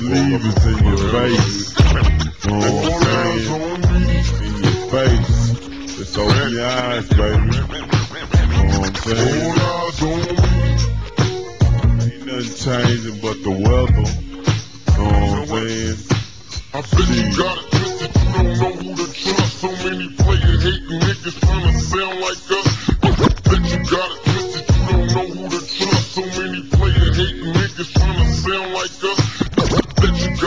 Leave is in your face. You know what I'm saying? In your face. It's open your eyes, baby. You know what I'm saying? Ain't nothing changing but the weather. You know what I'm saying? I think you got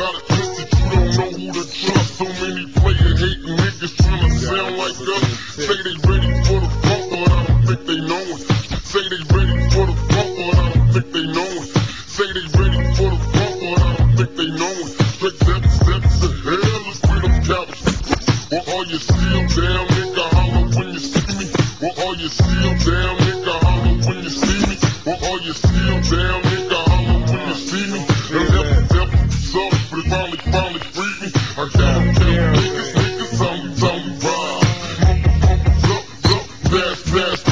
bet you got it twisted, you don't know who to trust. So many player hating niggas trying to sound like us. Say they ready for the funk, but I don't think they know it. Say they ready for the funk, but I don't think they know it. Say they ready for the funk, but I don't think they know it. Straight steps, steps to hell, let's bring them. Well, are you still down, nigga? Holler when you see me. Well, are you still Cause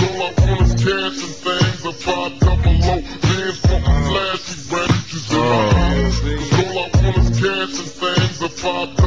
all I want is cash things, double low, bands fucking flashy, branches in my eyes. Cause all I want is cash and things, five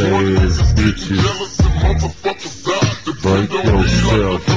ass bitches. jealous and motherfuckers die. Break yourself,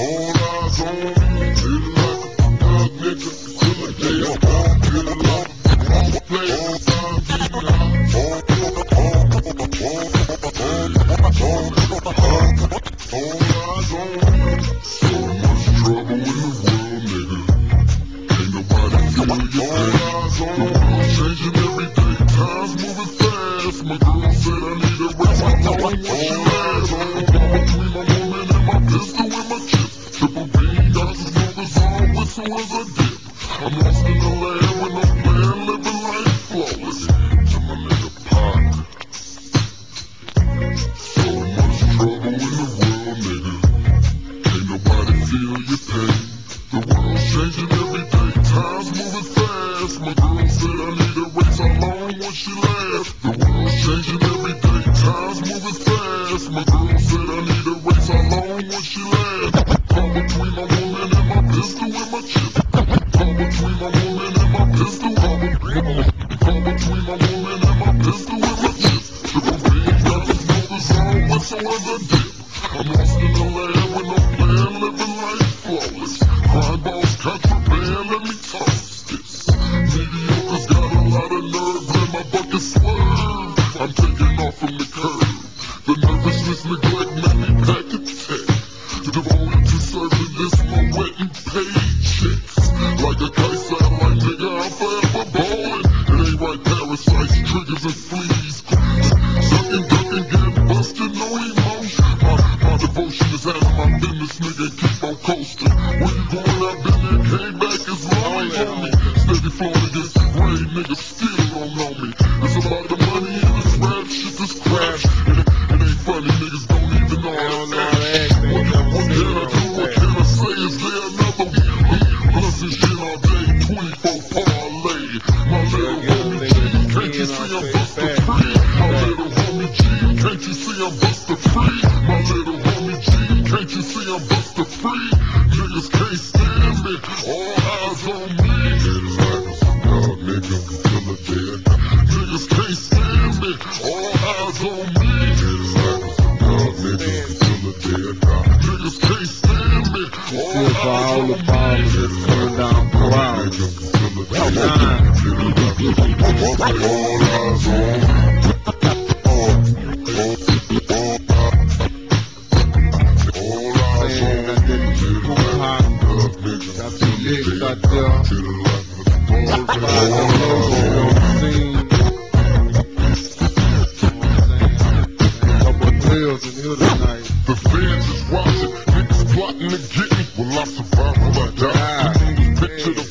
All eyes on me, feel like a thug nigga, till the day I'm a wrong play, all all, all eyes on me. So much trouble in the world, nigga. Ain't nobody feel your pain. The world's changing every day, time's moving fast. My girl said I need a rest, I know when she lasts. I'm between my woman and my pistol and my chips. Triple beam, got know the zone, whistle as I dip. I'm lost in the land I'm lost in the land with no plan, living life flawless. Crime balls, contraband, let me toss this. Mediocre's got a lot of nerve, let my bucket swerve. I'm taking off from the curb. The nervousness, neglect, me pack a tech. Devoted to serving this, my wet and paychecks. Like a Steady flowing against the grain, nigga, still don't know me. It's about the money and this rap shit, this crash. It, it ain't funny, niggas don't even know how to act. What, what can I do, what can I say, is there another Hustling shit all day, 24 parlay. My little homie G, can't you see I'm buster free? My little homie G, can't you see I'm buster Will I survive? Will I die? Picture the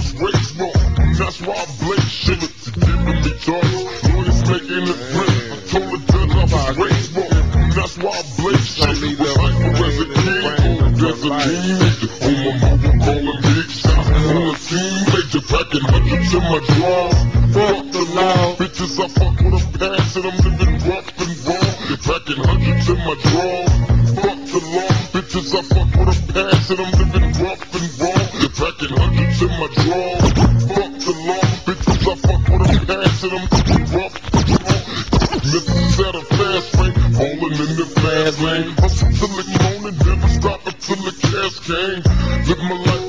was raised wrong, and that's why I blame Shiller. Giving me charges, lawyers making the grip. I told the judge I was raised wrong, and that's why I blame. Was hyper as a kid, old as a teenager. On my mobile calling big shots, on a teenager, packing hundreds in my drawers. Fuck the law, bitches I fuck with a pass and I'm living lane, in the fast lane. Hustle till the morning, never stop until the cash came. Live my life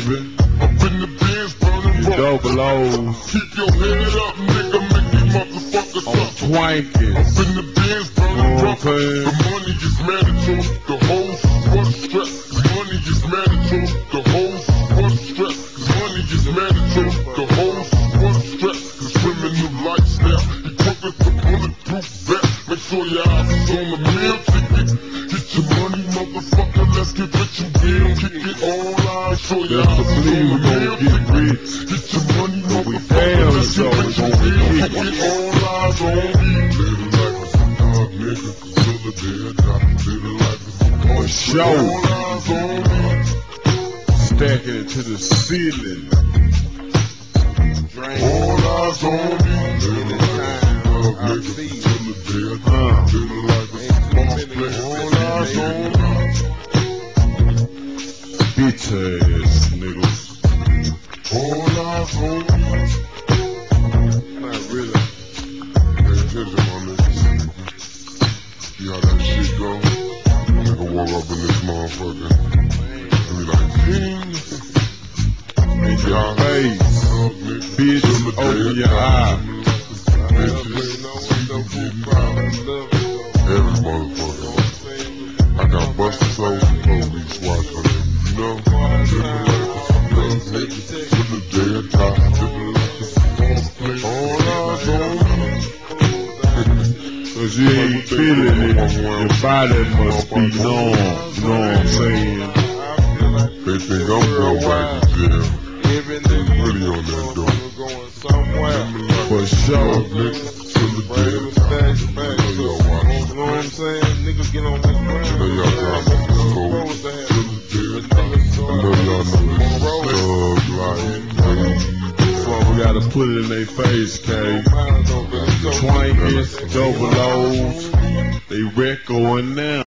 baby. Up in the bins, burning You double O's. Keep your head up, nigga, make these motherfuckers I'm suffer. twanking. Up in the bins, burning rubber. The money is mandatory, the hoes show your Best eyes is on believe the we gonna get rich. Get your money, we motherfucker, let's get we rich gonna and real. get Kick it. it all eyes on me. Little life is a dog, nigga. The day I die. Little life is a dog. For sure. All eyes on me. Stacking it to the ceiling. All eyes on me. Life a dog, nigga. The day I die. Little life is a boss play. All eyes on me. Bitch ass niggas. Eyes on me. Not really. Pay attention, my niggas. See how that shit go? Nigga walk up in this motherfucker and be like, ping. In your face. Bitch, open your die. eye. Every motherfucker. I got busted police you know? Till the day I die. All eyes on me. Cause you ain't feeling it. Your body must be numb. Know what I'm saying? They think I'm going back to jail. Nigga Really on that dope. For sure. Nigga, till the day I die. stacks back. I know y'all. You know what I'm saying? Niggas get on gotta put it in their face, K. Over double O's. They wreck going now.